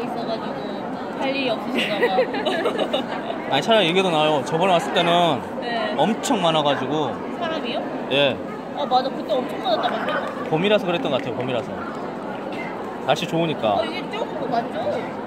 있어가지고 할 일이 없으신가 봐. 아니 차라리 이게 더 나아요. 저번에 왔을 때는 네. 엄청 많아가지고 사람이요? 예 아 맞아 그때 엄청 많았다 맞나? 봄이라서 그랬던 것 같아요. 봄이라서 날씨 좋으니까. 아 이게 조금 맞죠?